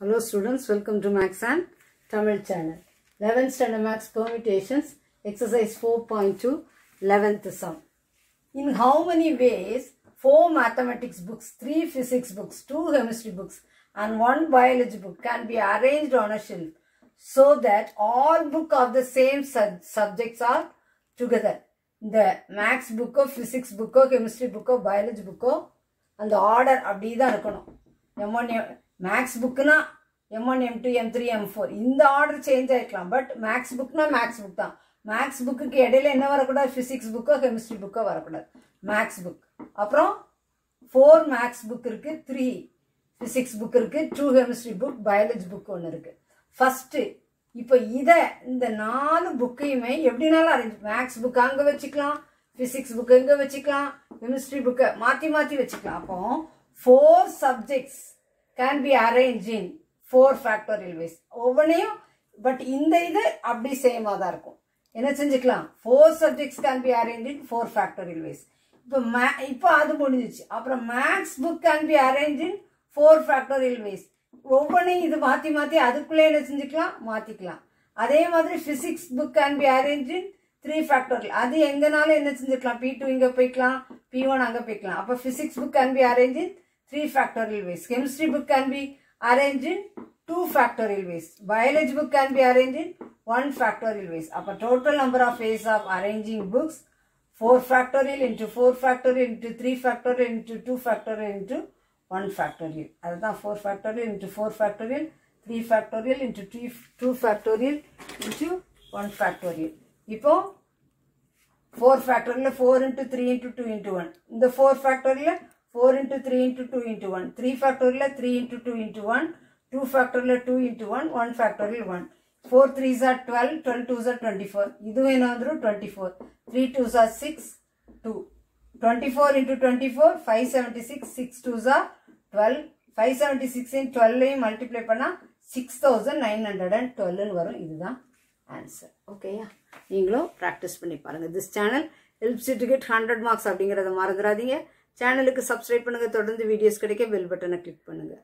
Hello students, welcome to Max and Tamil channel. 11th standard Max permutations, exercise 4.2, 11th sum. In how many ways four mathematics books, three physics books, two chemistry books, and one biology book can be arranged on a shelf so that all book of the same sub- subjects are together? இந்த maths புக்கோ physics புக்கோ chemistry புக்கோ biology புக்கோ அந்த order அப்படி தான் இருக்கணும் M one maths புக்குனா M one M two M three M four இந்த order change ஆகிக்கலாம் but maths புக்னா maths book தான். மேக்ஸ் புக்குக்கு இடையில என்ன வரக்கூடாது? ஃபிசிக்ஸ் புக்கோ கெமிஸ்ட்ரி புக்கோ வரக்கூடாது. மேக்ஸ் புக் அப்புறம் ஃபோர் மேக்ஸ் புக் இருக்கு த்ரீ ஃபிசிக்ஸ் புக் இருக்கு two chemistry book biology book ஒன்று இருக்கு. ஃபர்ஸ்ட் இப்போ இதை இந்த நாலு புக்கையுமே எப்படினாலும் அரேஞ்ச் மேக்ஸ் புக் அங்கே வச்சுக்கலாம் ஃபிசிக்ஸ் புக் எங்கே வச்சுக்கலாம் கெமிஸ்ட்ரி புக்கை மாற்றி மாற்றி வச்சுக்கலாம். அப்போ four subjects can be arrange in four factorial ways ஒவ்வொன்றையும் பட் இந்த இது அப்படி சேமாக தான் இருக்கும். என்ன செஞ்சுக்கலாம்? Four subjects can be arrange in four factorial ways இப்போ மே இப்போ அது முடிஞ்சிச்சு. அப்புறம் maths book can be arrange in four factorial ways ஒவ்வொன்றையும் இது மாற்றி மாற்றி அதுக்குள்ளே என்ன செஞ்சுக்கலாம்? மாற்றிக்கலாம் அதே மாதிரி physics book can be arrange in three factorial அது எங்கனாலும் என்ன செஞ்சுக்கலாம்? பி டூ இங்கே போய்க்கலாம் பி ஒன் அங்கே போய்க்கலாம். அப்போ physics book can be arrange in Three factorial ways chemistry book can be arrange in two factorial ways biology book can be arrange in one factorial ways அப்போ total number of ways of arranging books 4 factorial into 4 factorial into 3 factorial into 2 factorial into 1 factorial. அதுதான் 4 factorial into 4 factorial, 3 factorial into 2 2 factorial into 1 factorial. இப்போ 4 factorial 4 into 3 into 2 into 1. இந்த 4 factorial 4 into 3 into 2 into 1. 3 factorial 3 into 2 into 1. 2 factorial 2 into 1. 1 factorial 1. 4 3s are 12, 12 2s are 24. இதுவும் என்ன 24. 3 2s are 6, 2. 24 into 24, 576, 6 2s are 12. 576 in 12 multiply பண்ணா 6912 வரும் இதுதான் answer ஓகேயா நீங்களும் practice பண்ணி பாருங்க this channel helps to get hundred marks அப்படிங்கிறத மறந்துடாதீங்க சேனலுக்கு சப்ஸ்கிரைப் பண்ணுங்கள் தொடர்ந்து வீடியோஸ் கிடைக்க பெல் பட்டனை கிளிக் பண்ணுங்கள்